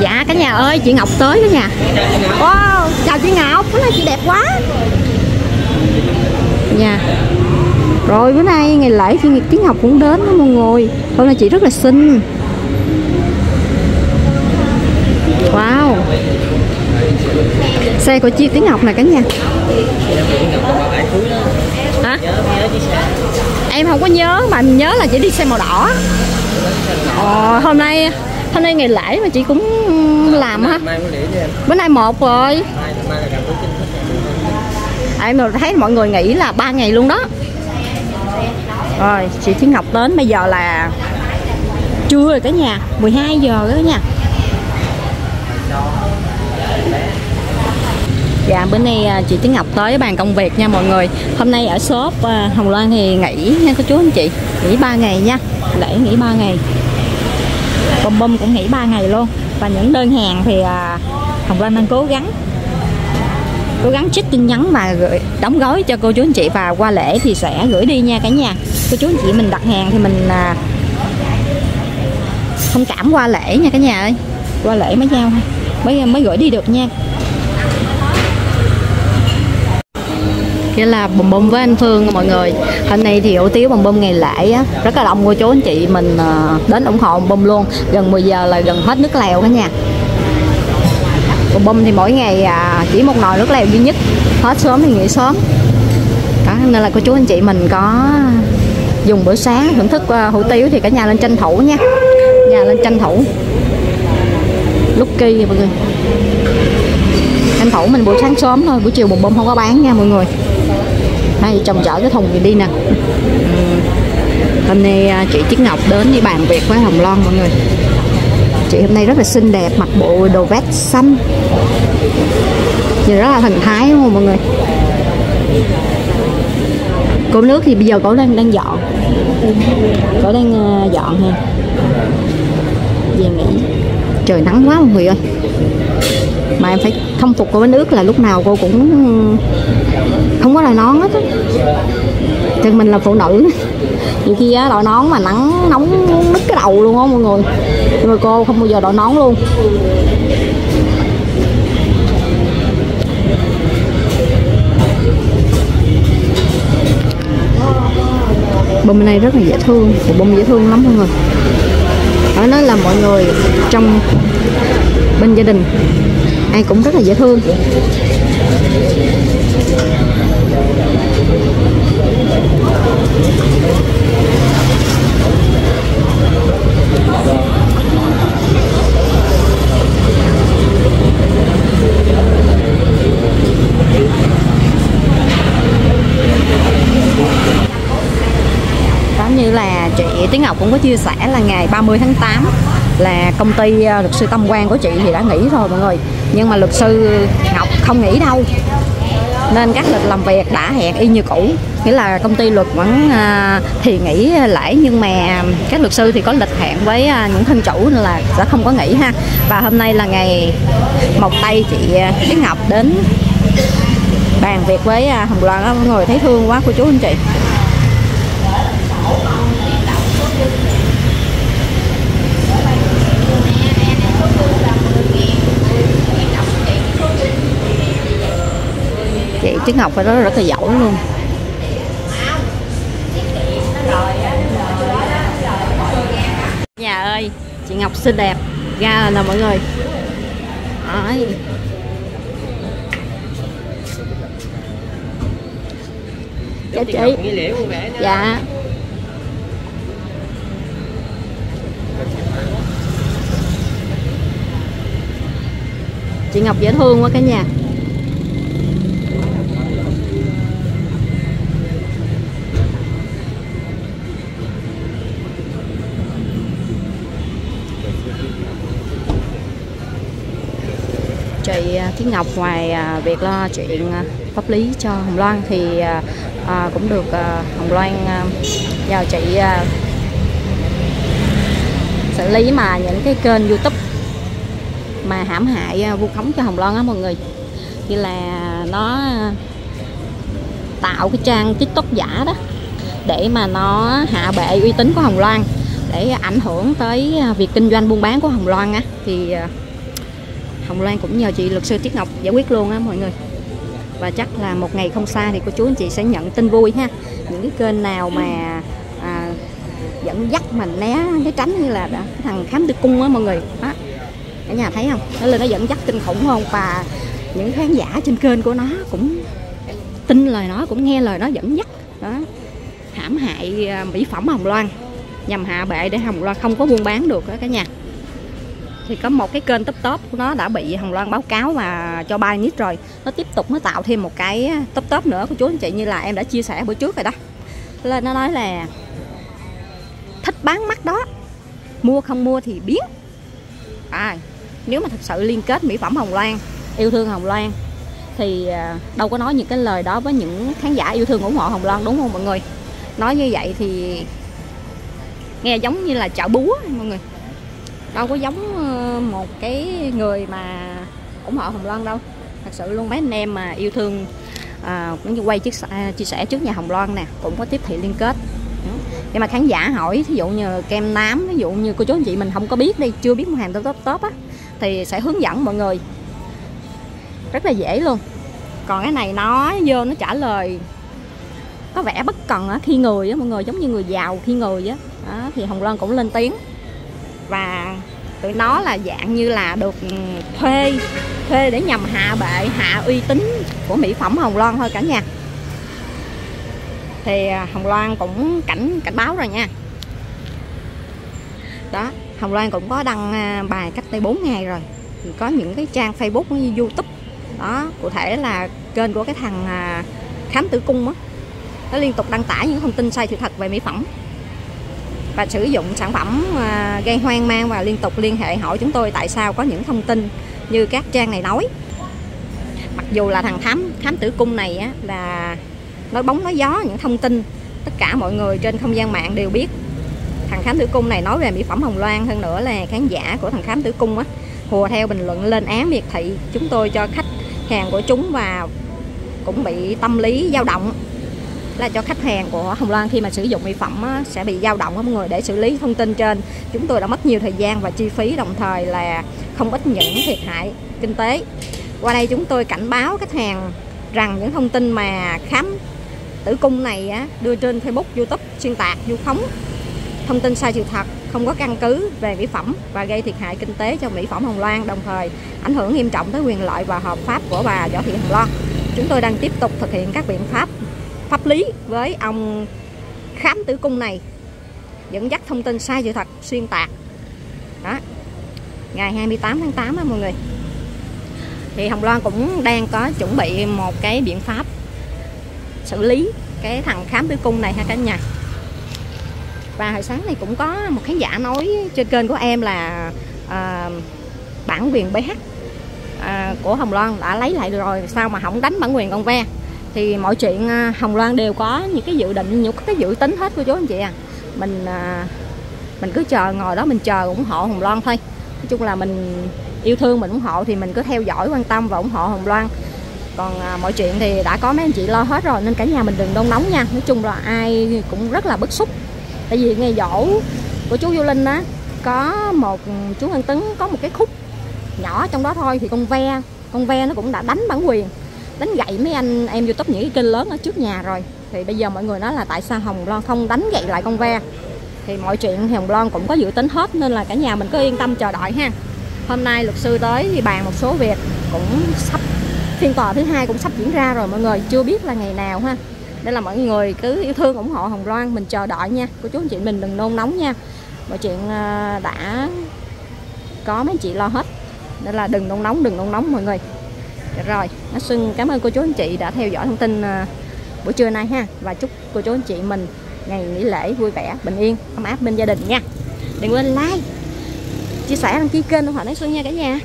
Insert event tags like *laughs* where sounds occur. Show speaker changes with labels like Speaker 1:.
Speaker 1: Dạ cả nhà ơi chị Ngọc tới đó nha. Wow chào chị Ngọc Bữa nay chị đẹp quá. Nha. Rồi bữa nay ngày lễ chị Nguyệt Tiếng Ngọc cũng đến đó mọi người. Hôm nay chị rất là xinh. Wow. Xe của chị Tiếng Ngọc nè cả nhà. Hả? Em không có nhớ mà em nhớ là chị đi xe màu đỏ. Ờ, hôm nay hôm nay ngày lễ mà chị cũng làm hả?
Speaker 2: em.
Speaker 1: Bữa nay một rồi. Em mà thấy mọi người nghĩ là ba ngày luôn đó. Rồi chị Thiên Ngọc đến bây giờ là trưa rồi cả nhà 12 giờ rồi cả nhà Dạ bữa nay à, chị Tiến Ngọc tới bàn công việc nha mọi người. Hôm nay ở shop à, Hồng Loan thì nghỉ nha cô chú anh chị. Nghỉ 3 ngày nha. Lễ nghỉ 3 ngày Bom bom cũng nghỉ 3 ngày luôn. Và những đơn hàng thì à, Hồng Loan đang cố gắng Cố gắng trích tin nhắn và gửi đóng gói cho cô chú anh chị Và qua lễ thì sẽ gửi đi nha cả nhà. Cô chú anh chị mình đặt hàng thì mình à, Thông cảm qua lễ nha cả nhà ơi. Qua lễ mới giao mới mới gửi đi được nha. Nghĩa là bùm bùm với anh Phương mọi người. Hôm nay thì hủ tiếu bùm bùm ngày lễ á. Rất là đông cô chú anh chị mình ờ, đến ủng hộ bùm bùm luôn. Gần 10 giờ là gần hết nước lèo cả nhà. Bùm bùm thì mỗi ngày à, chỉ một nồi nước lèo duy nhất. Hết sớm thì nghỉ sớm. Đó, Nên là cô chú anh chị mình có dùng bữa sáng thưởng thức ờ, hủ tiếu thì cả nhà lên tranh thủ nha. Nhà lên tranh thủ. Lúc kỳ mọi người. Tranh thủ mình buổi sáng sớm thôi buổi chiều bùm bùm không có bán nha mọi người đây chồng chở cái thùng này đi nè. Hôm nay à, chị Chiếc Ngọc đến đi bàn việc với Hồng Loan mọi người. Chị hôm nay rất là xinh đẹp, mặc bộ đồ vest xanh. Nhìn rất là thần thái đúng không mọi người? Cô nước thì bây giờ cổ đang đang dọn. Cổ đang à, dọn ha về nghỉ. Trời nắng quá mọi người ơi mà em phải thông phục của bánh ướt là lúc nào cô cũng ừ, không có là nón hết á. Chân mình là phụ nữ. *laughs* Nhiều khi á, đội nón mà nắng nóng nứt cái đầu luôn á, mọi người. Nhưng mà cô không bao giờ đội nón luôn. Bông này rất là dễ thương. Bộ bông dễ thương lắm mọi người phải nói là mọi người trong bên gia đình, ai cũng rất là dễ thương Đó như Tiến Tiếng Ngọc cũng có chia sẻ là ngày 30 tháng 8 là công ty ờ, luật sư Tâm Quang của chị thì đã nghỉ rồi mọi người. Nhưng mà luật sư Ngọc không nghỉ đâu. Nên các lịch làm việc đã hẹn y như cũ. Nghĩa là công ty luật vẫn ờ, thì nghỉ lễ. Nhưng mà các luật sư thì có lịch hẹn với ờ, những thân chủ nên là sẽ không có nghỉ ha. Và hôm nay là ngày một tay chị Tiến Ngọc đến bàn việc với Hồng Loan đó mọi người thấy thương quá cô chú anh chị. Chị Ngọc phải nói rất là giỏi luôn. Nhà ơi, chị Ngọc xinh đẹp ra nè mọi người? Đấy. Dạ chị.
Speaker 2: Nghỉ lễ vẻ
Speaker 1: Dạ. Chị Ngọc dễ thương quá cả nhà. Chị à, Thúy Ngọc ngoài à, việc lo chuyện à, pháp lý cho Hồng Loan thì cũng được Hồng Loan giao nhờ chị xử lý mà những cái kênh YouTube mà hãm hại vu khống cho Hồng Loan á mọi người. Như là nó tạo cái trang TikTok giả đó để mà nó hạ bệ uy tín của Hồng Loan, để ảnh hưởng tới việc kinh doanh buôn bán của Hồng Loan á. Thì Hồng Loan cũng nhờ chị luật sư Tiết Ngọc giải quyết luôn á mọi người. Và chắc là một ngày không xa thì cô chú anh chị sẽ nhận tin vui ha. Những cái kênh nào mà à, dẫn dắt mình né né tránh như là đã, cái thằng khám tử cung á mọi người. Đó. Cả nhà thấy không? Nó lên nó dẫn dắt kinh khủng không? Và những khán giả trên kênh của nó cũng tin lời nó cũng nghe lời nó dẫn dắt. Đó. Hãm hại à, mỹ phẩm hồng loan nhằm hạ bệ để hồng loan không có buôn bán được đó cả nhà thì có một cái kênh top top của nó đã bị hồng loan báo cáo và cho bay nít rồi. Nó tiếp tục, nó tạo thêm một cái top top nữa. Của chú anh chị như là em đã chia sẻ bữa trước rồi đó. Là nó nói là thích bán mắt đó, mua không mua thì biến. À nếu mà thật sự liên kết mỹ phẩm hồng loan, yêu thương hồng loan, thì à, đâu có nói những cái lời đó với những khán giả yêu thương ủng hộ hồng loan, đúng không mọi người? Nói như vậy thì nghe giống như là chợ búa mọi người đâu có giống ờ, một cái người mà ủng hộ hồng loan đâu. Thật sự luôn mấy anh em mà yêu thương à, cũng như quay chiếc à, chia sẻ trước nhà hồng loan nè cũng có tiếp thị liên kết. Nhưng mà khán giả hỏi ví dụ như kem nám ví dụ như cô chú anh chị mình không có biết đi chưa biết mua hàng top top top á thì sẽ hướng dẫn mọi người. Rất là dễ luôn. Còn cái này nó vô nó trả lời có vẻ bất cần á khi người á mọi người giống như người giàu khi người á. Đó, thì hồng loan cũng lên tiếng và tụi nó là dạng như là được thuê thuê để nhằm hạ bệ, hạ uy tín của mỹ phẩm hồng loan thôi cả nhà. Thì à, hồng loan cũng cảnh cảnh báo rồi nha. Đó, hồng loan cũng có đăng à, bài cách đây 4 ngày rồi. Thì có những cái trang facebook như youtube. Đó, cụ thể là kênh của cái thằng à, khám tử cung á. Nó liên tục đăng tải những thông tin sai sự thật về mỹ phẩm và sử dụng sản phẩm à, gây hoang mang và liên tục liên hệ hỏi chúng tôi tại sao có những thông tin như các trang này nói. Mặc dù là thằng khám khám tử cung này á, là nói bóng nói gió những thông tin tất cả mọi người trên không gian mạng đều biết. Thằng khám tử cung này nói về mỹ phẩm hồng loan hơn nữa là khán giả của thằng khám tử cung á. Hùa theo bình luận lên án miệt thị chúng tôi cho khách hàng của chúng và cũng bị tâm lý dao động là cho khách hàng của Hồng Loan khi mà sử dụng mỹ phẩm á, sẽ bị dao động mọi người để xử lý thông tin trên. Chúng tôi đã mất nhiều thời gian và chi phí đồng thời là không ít những thiệt hại kinh tế. Qua đây chúng tôi cảnh báo khách hàng rằng những thông tin mà khám tử cung này á, đưa trên Facebook, YouTube xuyên tạc, vu khống thông tin sai sự thật không có căn cứ về mỹ phẩm và gây thiệt hại kinh tế cho mỹ phẩm Hồng Loan đồng thời ảnh hưởng nghiêm trọng tới quyền lợi và hợp pháp của bà Võ Thị Hồng Loan. Chúng tôi đang tiếp tục thực hiện các biện pháp pháp lý với ông khám tử cung này. Dẫn dắt thông tin sai sự thật xuyên tạc. Đó. Ngày 28 tháng 8 đó mọi người. Thì Hồng Loan cũng đang có chuẩn bị một cái biện pháp xử lý cái thằng khám tử cung này ha cả nhà. Và hồi sáng này cũng có một khán giả nói trên kênh của em là à, bản quyền BH à, ờ, của Hồng Loan đã lấy lại được rồi sao mà không đánh bản quyền con ve? Thì mọi chuyện à, Hồng Loan đều có những cái dự định những cái dự tính hết cô chú anh chị à. Mình à, mình cứ chờ ngồi đó mình chờ ủng hộ Hồng Loan thôi. Nói chung là mình yêu thương mình ủng hộ thì mình cứ theo dõi quan tâm và ủng hộ Hồng Loan. Còn à, mọi chuyện thì đã có mấy anh chị lo hết rồi nên cả nhà mình đừng đông nóng nha. Nói chung là ai cũng rất là bức xúc. Tại vì ngày dỗ của chú Du Linh á có một chú Văn Tấn có một cái khúc nhỏ trong đó thôi thì con ve con ve nó cũng đã đánh bản quyền đánh gậy mấy anh em youtube những cái kênh lớn ở trước nhà rồi. Thì bây giờ mọi người nói là tại sao hồng loan không đánh gậy lại con ve? Thì mọi chuyện thì hồng loan cũng có dự tính hết, nên là cả nhà mình cứ yên tâm chờ đợi ha. Hôm nay luật sư tới thì bàn một số việc cũng sắp, phiên tòa thứ hai cũng sắp diễn ra rồi mọi người, chưa biết là ngày nào ha. Nên là mọi người cứ yêu thương, ủng hộ hồng loan, mình chờ đợi nha. Cô chú anh chị mình đừng nôn nóng nha. Mọi chuyện ờ, đã có mấy chị lo hết. Nên là đừng nôn nóng, đừng nôn nóng mọi người rồi, nó Xuân cảm ơn cô chú anh chị đã theo dõi thông tin à, buổi trưa nay ha và chúc cô chú anh chị mình ngày nghỉ lễ vui vẻ, bình yên, ấm áp bên gia đình nha. Đừng quên like, chia sẻ đăng ký kênh của họ Nói Xuân nha cả nhà.